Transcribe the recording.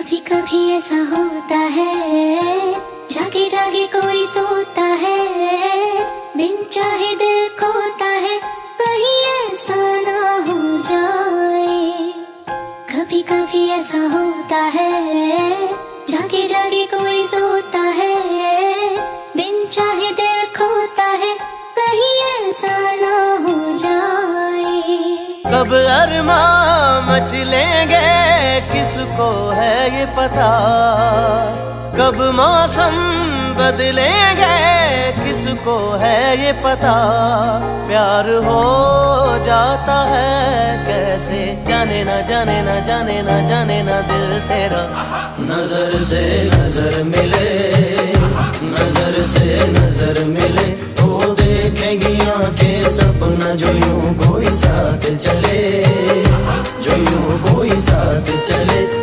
कभी कभी ऐसा होता है। जागे जागे कोई सोता है। बिन चाहे दिल खोता है, कहीं ऐसा ना हो जाए। कभी कभी ऐसा होता है। जागे जागे कोई सोता कब अरमा मचलेंगे किसको है ये पता? कब मौसम बदलेंगे, किसको है ये पता? प्यार हो जाता है कैसे? जाने ना जाने ना जाने ना जाने ना दिल तेरा। नज़र से नज़र मिले, नज़र से नज़र मिले। सपना जो यूँ कोई साथ चले जो यूँ कोई साथ चले।